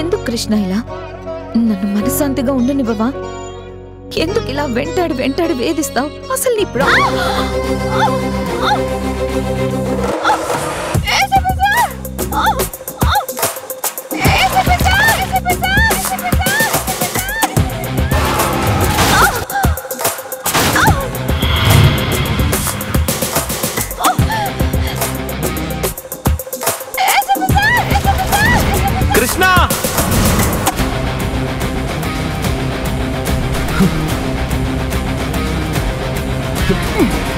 ఎందుకు కృష్ణ ఇలా? నన్ను మనశాంతిగా ఉండనివ్వవా? ఎందుకు ఇలా వెంటాడు వెంటాడి వేధిస్తావు? అసలు నీ the...